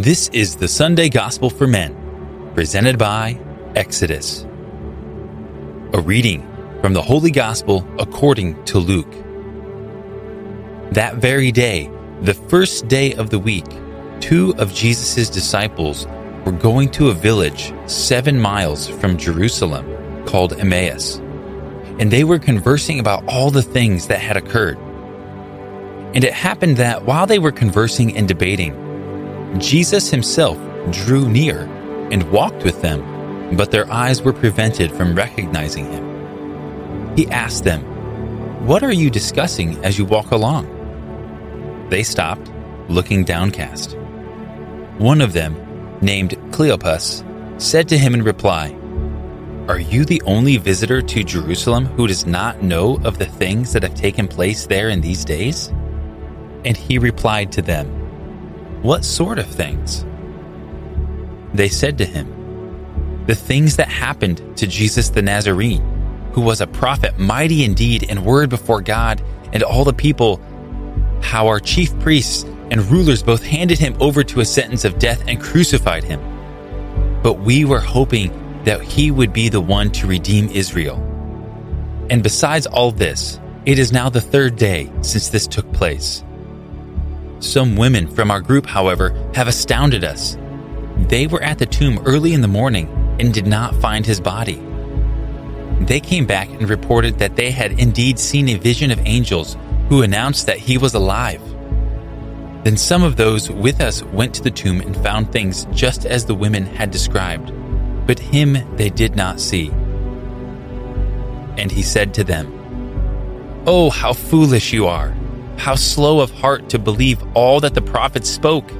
This is the Sunday Gospel for Men, presented by Exodus. A reading from the Holy Gospel according to Luke. That very day, the first day of the week, two of Jesus' disciples were going to a village seven miles from Jerusalem called Emmaus, and they were conversing about all the things that had occurred. And it happened that while they were conversing and debating, Jesus himself drew near and walked with them, but their eyes were prevented from recognizing him. He asked them, What are you discussing as you walk along? They stopped, looking downcast. One of them, named Cleopas, said to him in reply, Are you the only visitor to Jerusalem who does not know of the things that have taken place there in these days? And he replied to them, what sort of things? They said to him, The things that happened to Jesus the Nazarene, who was a prophet, mighty in and word before God and all the people, how our chief priests and rulers both handed him over to a sentence of death and crucified him. But we were hoping that he would be the one to redeem Israel. And besides all this, it is now the third day since this took place. Some women from our group, however, have astounded us. They were at the tomb early in the morning and did not find his body. They came back and reported that they had indeed seen a vision of angels who announced that he was alive. Then some of those with us went to the tomb and found things just as the women had described, but him they did not see. And he said to them, Oh, how foolish you are! How slow of heart to believe all that the prophets spoke.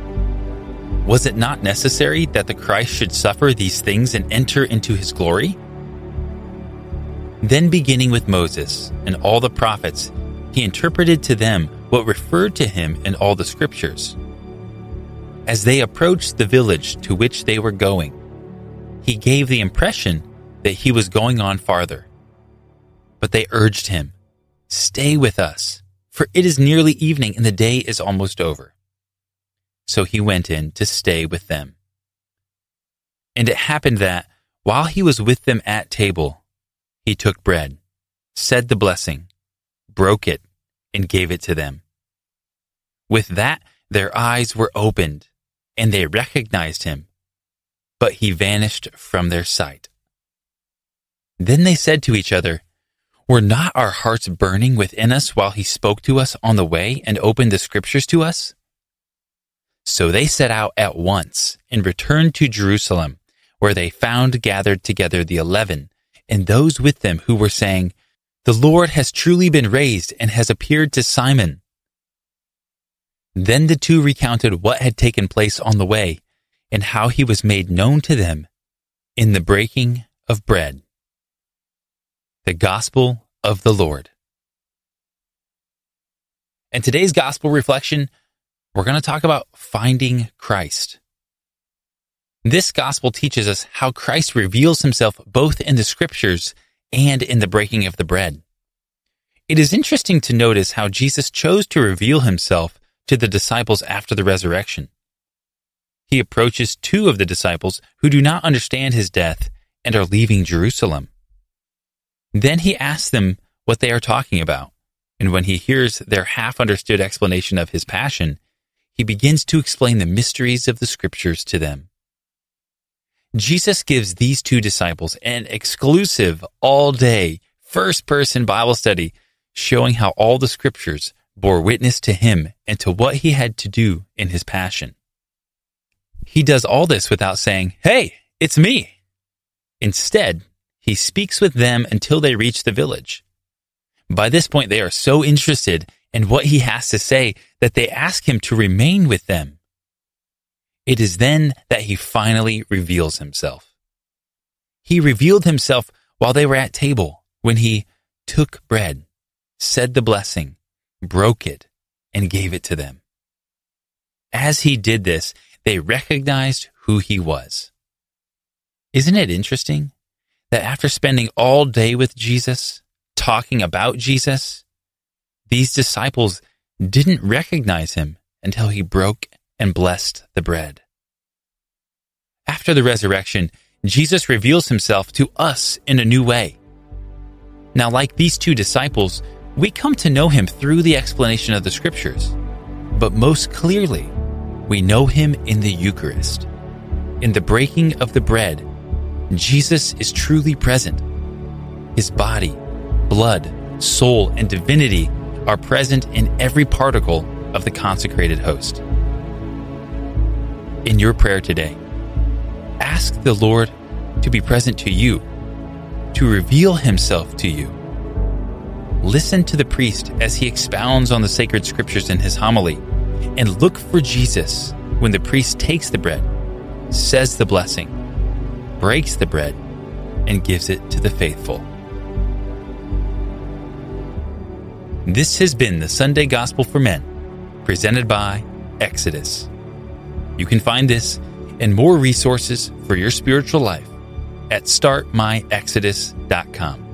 Was it not necessary that the Christ should suffer these things and enter into his glory? Then, beginning with Moses and all the prophets, he interpreted to them what referred to him in all the scriptures. As they approached the village to which they were going, he gave the impression that he was going on farther. But they urged him, Stay with us for it is nearly evening and the day is almost over. So he went in to stay with them. And it happened that, while he was with them at table, he took bread, said the blessing, broke it, and gave it to them. With that, their eyes were opened, and they recognized him, but he vanished from their sight. Then they said to each other, were not our hearts burning within us while he spoke to us on the way and opened the scriptures to us? So they set out at once and returned to Jerusalem, where they found gathered together the eleven and those with them who were saying, The Lord has truly been raised and has appeared to Simon. Then the two recounted what had taken place on the way and how he was made known to them in the breaking of bread. The Gospel of the Lord. In today's Gospel reflection, we're going to talk about finding Christ. This Gospel teaches us how Christ reveals himself both in the Scriptures and in the breaking of the bread. It is interesting to notice how Jesus chose to reveal himself to the disciples after the resurrection. He approaches two of the disciples who do not understand his death and are leaving Jerusalem. Then he asks them what they are talking about, and when he hears their half understood explanation of his passion, he begins to explain the mysteries of the scriptures to them. Jesus gives these two disciples an exclusive all day first person Bible study showing how all the scriptures bore witness to him and to what he had to do in his passion. He does all this without saying, Hey, it's me. Instead, he speaks with them until they reach the village. By this point, they are so interested in what he has to say that they ask him to remain with them. It is then that he finally reveals himself. He revealed himself while they were at table when he took bread, said the blessing, broke it, and gave it to them. As he did this, they recognized who he was. Isn't it interesting that after spending all day with Jesus, talking about Jesus, these disciples didn't recognize him until he broke and blessed the bread. After the resurrection, Jesus reveals himself to us in a new way. Now, like these two disciples, we come to know him through the explanation of the scriptures. But most clearly, we know him in the Eucharist. In the breaking of the bread, Jesus is truly present. His body, blood, soul, and divinity are present in every particle of the consecrated host. In your prayer today, ask the Lord to be present to you, to reveal himself to you. Listen to the priest as he expounds on the sacred scriptures in his homily, and look for Jesus when the priest takes the bread, says the blessing, breaks the bread, and gives it to the faithful. This has been the Sunday Gospel for Men, presented by Exodus. You can find this and more resources for your spiritual life at startmyexodus.com.